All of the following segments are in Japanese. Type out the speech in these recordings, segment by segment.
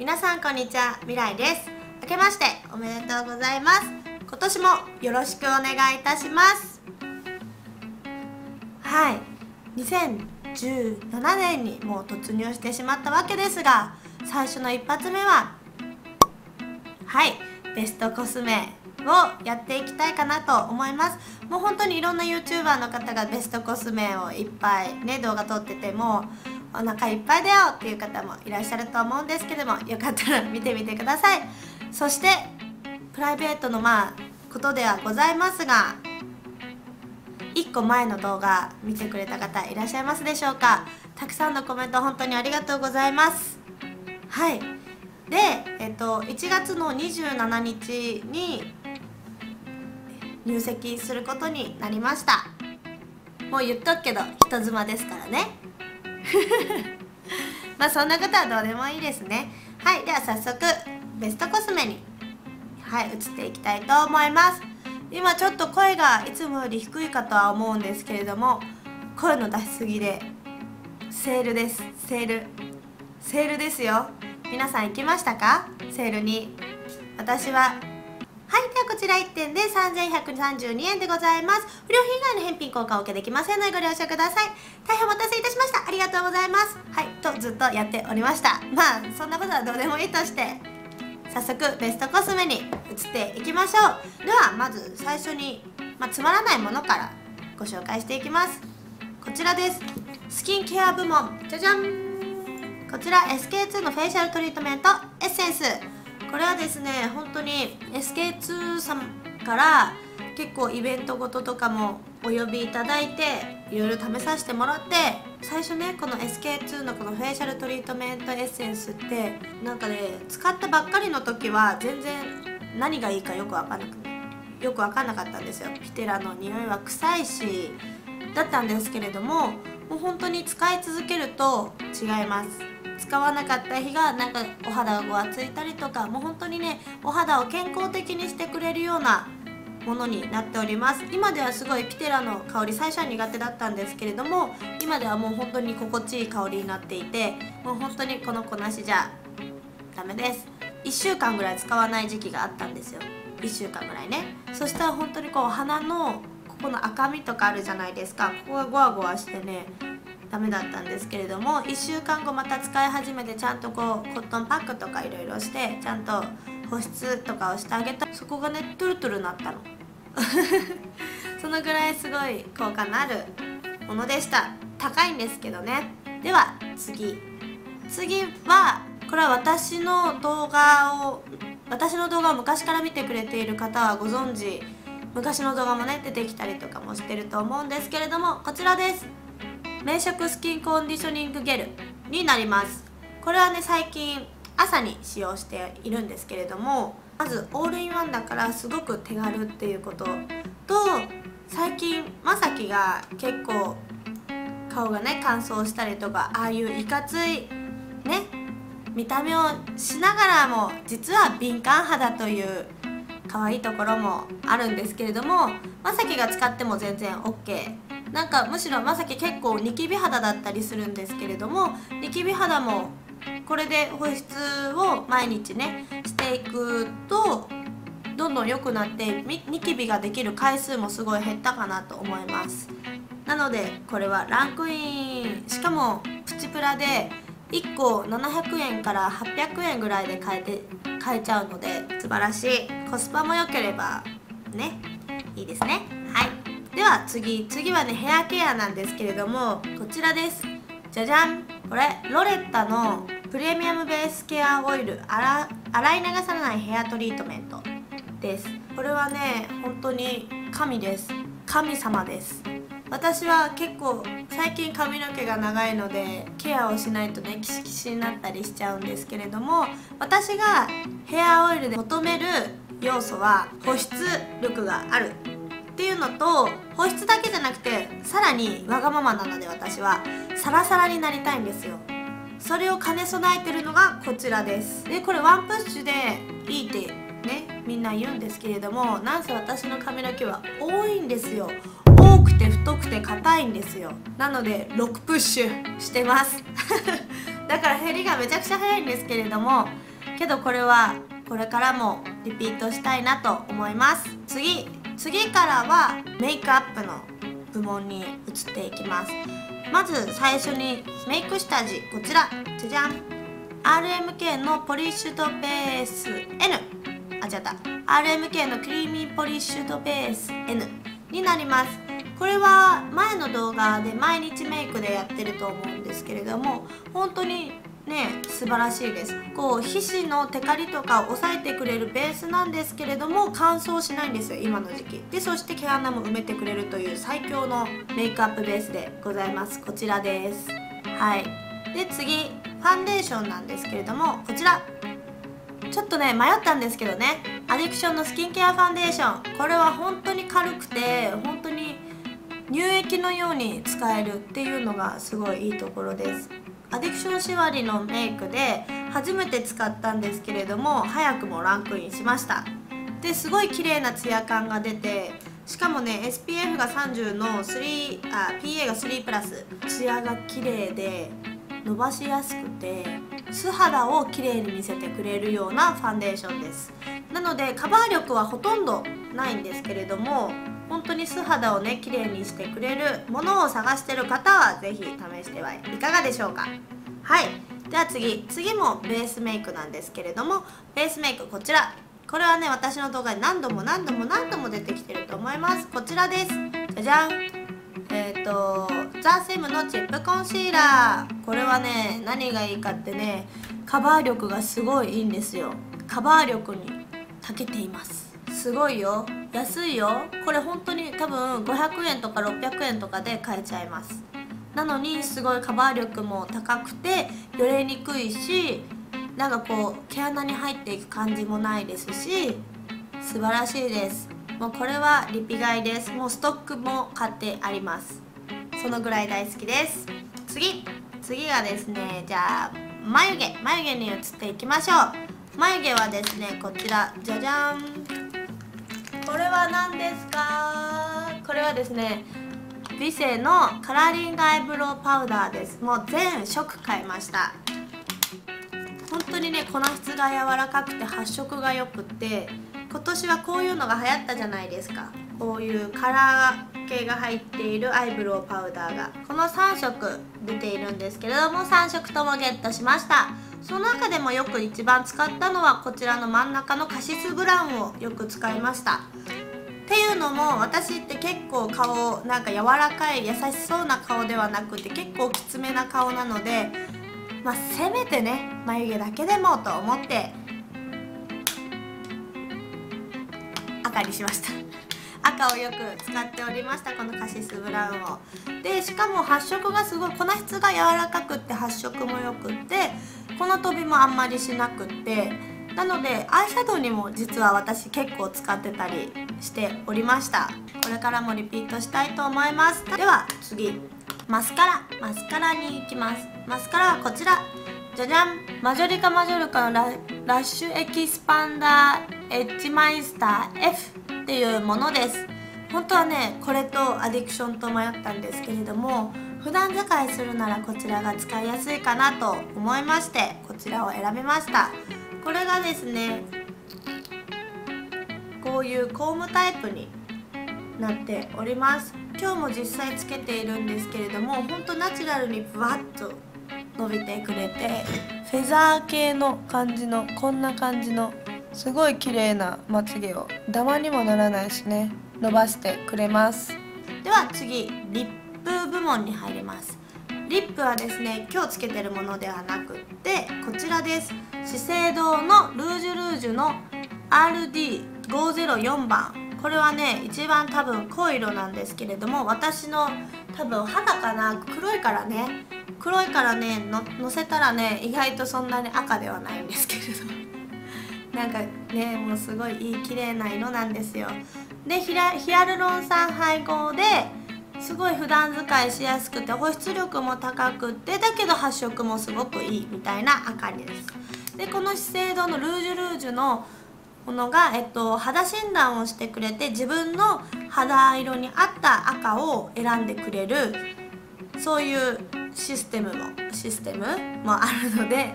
皆さんこんにちは未来です。明けましておめでとうございます。今年もよろしくお願いいたします。はい。2017年にもう突入してしまったわけですが最初の一発目ははい。ベストコスメをやっていきたいかなと思います。もう本当にいろんな YouTuber の方がベストコスメをいっぱいね動画撮っててもお腹いっぱいだよっていう方もいらっしゃると思うんですけどもよかったら見てみてください。そしてプライベートのまあことではございますが1個前の動画見てくれた方いらっしゃいますでしょうか？たくさんのコメント本当にありがとうございます。はい。で、えっと、1月の27日に入籍することになりました。もう言っとくけど人妻ですからね。まあそんなことはどうでもいいですね。はいでは早速ベストコスメにはい移っていきたいと思います。今ちょっと声がいつもより低いかとは思うんですけれども声の出しすぎでセールです。セールセールですよ。皆さん行きましたか？セールに。私ははいではこちら1点で3132円でございます。不良品以外の返品効果を受けできませんのでご了承ください。大変お待たせいたしました。ありがとうございます。はいとずっとやっておりました。まあそんなことはどうでもいいとして早速ベストコスメに移っていきましょう。ではまず最初に、まあ、つまらないものからご紹介していきます。こちらです。スキンケア部門。じゃじゃん。こちら SK2 のフェイシャルトリートメントエッセンス。これはですね本当に SK2 さんから結構イベントごととかもお呼びいただいていろいろ試させてもらって最初ねこの SK2 のこのフェイシャルトリートメントエッセンスってなんかね使ったばっかりの時は全然何がいいかよく分かんなくてよく分かんなかったんですよ。ピテラの匂いは臭いしだったんですけれどももう本当に使い続けると違います。使わなかった日がなんかお肌がごわついたりとかもう本当にねお肌を健康的にしてくれるようなものになっております。今ではすごいピテラの香り最初は苦手だったんですけれども今ではもう本当に心地いい香りになっていてもう本当にこの子なしじゃダメです。1週間ぐらい使わない時期があったんですよ。1週間ぐらいね。そしたら本当にこう鼻のここの赤みとかあるじゃないですか。ここがゴワゴワしてねダメだったんですけれども1週間後また使い始めてちゃんとこうコットンパックとかいろいろしてちゃんと保湿とかをしてあげた。そこがねトゥルトゥルなったの。そのぐらいすごい効果のあるものでした。高いんですけどね。では次。次はこれは私の動画を私の動画を昔から見てくれている方はご存知。昔の動画もね出てきたりとかもしてると思うんですけれどもこちらです。明食スキンコンディショニングゲルになります。これはね最近朝に使用しているんですけれどもまずオールインワンだからすごく手軽っていうことと最近まさきが結構顔がね乾燥したりとかああいういかついね見た目をしながらも実は敏感肌という可愛いところもあるんですけれどもまさきが使っても全然 OK なんかむしろまさき結構ニキビ肌だったりするんですけれどもニキビ肌もこれで保湿を毎日ねしていくとどんどん良くなってニキビができる回数もすごい減ったかなと思います。なのでこれはランクイン。しかもプチプラで1個700円から800円ぐらいで買えて買えちゃうので素晴らしい。コスパも良ければねいいですね。では次次はねヘアケアなんですけれどもこちらです。じゃじゃん。これロレッタのプレミアムベースケアオイル洗い流さないヘアトリートメント。です。これはね本当に神です。神様です。私は結構最近髪の毛が長いのでケアをしないとねキシキシになったりしちゃうんですけれども私がヘアオイルで求める要素は保湿力がある。っていうのと保湿だけじゃなくてさらにわがままなので私は。サラサラになりたいんですよ。それを兼ね備えてるのがこちらです。でこれワンプッシュでいいってねみんな言うんですけれどもなんせ私の髪の毛は多いんですよ。多くて太くて硬いんですよ。なので6プッシュしてます。だから減りがめちゃくちゃ早いんですけれどもけどこれはこれからもリピートしたいなと思います。次。次からはメイクアップの部門に移っていきます。まず最初にメイク下地こちら。じゃじゃん。RMK のポリッシュドベース N あ違った。RMK のクリーミーポリッシュドベース N になります。これは前の動画で毎日メイクでやってると思うんですけれども本当にね素晴らしいです。こう皮脂のテカリとかを抑えてくれるベースなんですけれども乾燥しないんですよ今の時期。でそして毛穴も埋めてくれるという最強のメイクアップベースでございます。こちらです。はい。で次ファンデーションなんですけれどもこちら。ちょっとね迷ったんですけどね。アディクションのスキンケアファンデーション。これは本当に軽くて本当に乳液のように使えるっていうのがすごいいいところです。アディクション縛りのメイクで初めて使ったんですけれども早くもランクインしました。ですごい綺麗なツヤ感が出てしかもね SPF が30の3あ PA が3プラス。ツヤが綺麗で伸ばしやすくて素肌を綺麗に見せてくれるようなファンデーションです。なのでカバー力はほとんどないんですけれども本当に素肌をね綺麗にしてくれるものを探してる方は是非試してはいかがでしょうか。はい。では次。次もベースメイクなんですけれどもベースメイクこちら。これはね私の動画に何度も何度も何度も出てきてると思います。こちらです。じゃじゃん。えっ、ー、とザ・セムのチップコンシーラー。これはね何がいいかってねカバー力がすごいいいんですよ。カバー力に長けています。すごいよ。安いよ。これ本当に多分500円とか600円とかで買えちゃいます。なのにすごいカバー力も高くてよれにくいしなんかこう毛穴に入っていく感じもないですし素晴らしいです。もうこれはリピ買いです。もうストックも買ってあります。そのぐらい大好きです。次次がですねじゃあ眉毛。眉毛に移っていきましょう。眉毛はですねこちら。じゃじゃん。は何ですか？これはですね美声のカラーリングアイブロウパウダーです。もう全色買いました。本当にね粉質が柔らかくて発色がよくって今年はこういうのが流行ったじゃないですか。こういうカラー系が入っているアイブロウパウダーが。この3色出ているんですけれども3色ともゲットしました。その中でもよく一番使ったのはこちらの真ん中のカシスブラウンをよく使いました。っていうのも私って結構顔なんか柔らかい優しそうな顔ではなくて結構きつめな顔なのでまあせめてね眉毛だけでもと思って赤にしました。赤をよく使っておりましたこのカシスブラウンを。でしかも発色がすごい粉質が柔らかくって発色もよくってこの飛びもあんまりしなくってなのでアイシャドウにも実は私結構使ってたりしておりました。これからもリピートしたいと思います。では次。マスカラ。マスカラに行きます。マスカラはこちら。じゃじゃん。マジョリカマジョリカのラッシュエキスパンダーエッジマイスター F っていうものです。本当はねこれとアディクションと迷ったんですけれども普段使いするならこちらが使いやすいかなと思いましてこちらを選びました。これがですねこういうコームタイプになっております。今日も実際つけているんですけれどもほんとナチュラルにブワッと伸びてくれてフェザー系の感じのこんな感じのすごい綺麗なまつげをダマにもならないしね伸ばしてくれます。では次リップ部門に入ります。リップはですね今日つけてるものではなくってこちらです。資生堂のルージュルージュの RD504 番。これはね一番多分濃い色なんですけれども私の多分肌かな？黒いからね。黒いからねのせたらね意外とそんなに赤ではないんですけれど。なんかねもうすごいいい綺麗な色なんですよ。でヒアルロン酸配合ですごい普段使いしやすくて保湿力も高くてだけど発色もすごくいいみたいな赤です。でこの資生堂のルージュルージュのものが、えっと、肌診断をしてくれて自分の肌色に合った赤を選んでくれるそういうシステムもシステムもあるので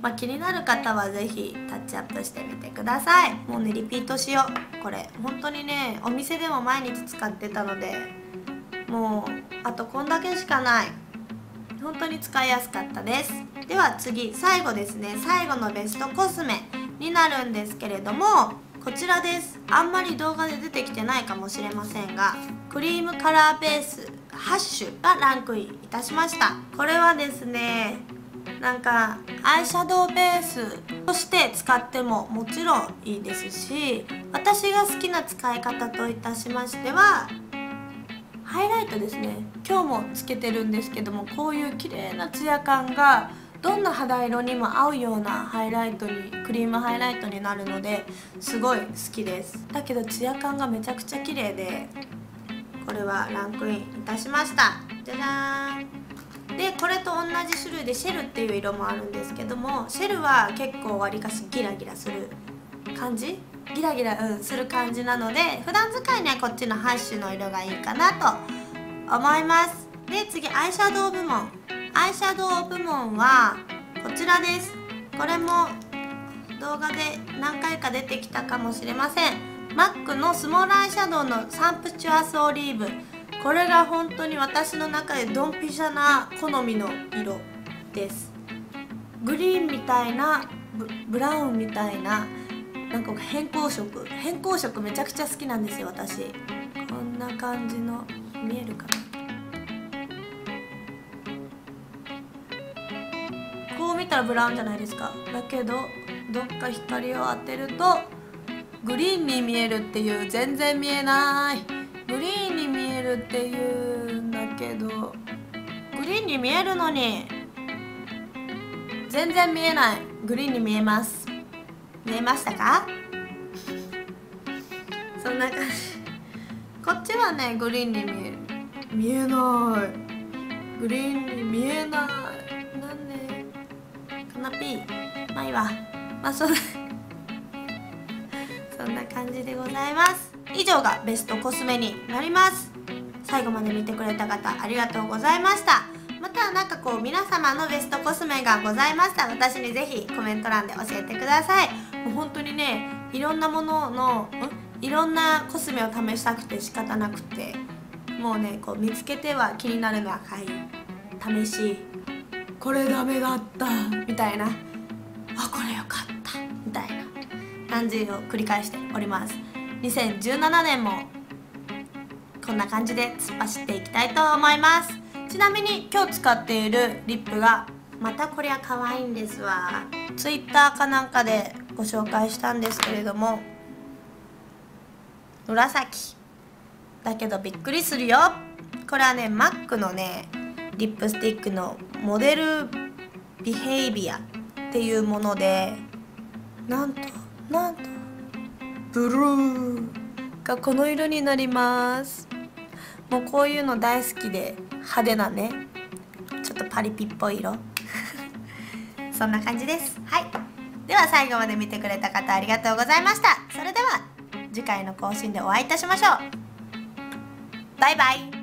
まあ、気になる方は是非タッチアップしてみてください。もうねリピートしよう。これ本当にねお店でも毎日使ってたのでもうあとこんだけしかない。本当に使いやすかったです。では次最後ですね。最後のベストコスメになるんですけれどもこちらです。あんまり動画で出てきてないかもしれませんがクリームカラーベースハッシュがランクインいたしました。これはですねなんかアイシャドウベースとして使ってももちろんいいですし私が好きな使い方といたしましてはハイライトですね。今日もつけてるんですけどもこういう綺麗なツヤ感がどんな肌色にも合うようなハイライトにクリームハイライトになるのですごい好きです。だけどツヤ感がめちゃくちゃ綺麗でこれはランクインいたしました。じゃじゃーん。でこれと同じ種類でシェルっていう色もあるんですけどもシェルは結構わりかしギラギラする感じ？ギラギラ、うん、する感じなので普段使いにはこっちのハッシュの色がいいかなと思います。で次アイシャドウ部門。アイシャドウ部門はこちらです。これも動画で何回か出てきたかもしれません。MAC のスモールアイシャドウのサンプチュアスオリーブ。これが本当に私の中でドンピシャな好みの色です。グリーンみたいなブラウンみたいななんか変更色。変更色めちゃくちゃ好きなんですよ私。こんな感じの。見えるかな？こう見たらブラウンじゃないですか。だけどどっか光を当てるとグリーンに見えるっていう全然見えない。グリーンに見えるっていうんだけどグリーンに見えるのに全然見えない。グリーンに見えます。見えましたか？そんな感じ。こっちはねグリーンに見える。見えない。グリーンに見えない。なピー。まあいいわ。まあそんな そんな感じでございます。以上がベストコスメになります。最後まで見てくれた方ありがとうございました。また何かこう皆様のベストコスメがございました。ら私にぜひコメント欄で教えてください。もう本当にねいろんなもののん？いろんなコスメを試したくて仕方なくてもうねこう見つけては気になるのは買い試しこれダメだったみたいな。あこれよかったみたいな感じを繰り返しております。2017年もこんな感じで突っ走っていきたいと思います。ちなみに今日使っているリップがまたこりゃ可愛いんですわ。Twitter かなんかでご紹介したんですけれども紫。だけどびっくりするよ。これはね MAC のねリップスティックのモデルビヘイビアっていうものでなんとなんとブルーがこの色になります。もうこういうの大好きで派手なねちょっとパリピっぽい色。そんな感じです。はい。では最後まで見てくれた方ありがとうございました。それでは次回の更新でお会いいたしましょう。バイバイ。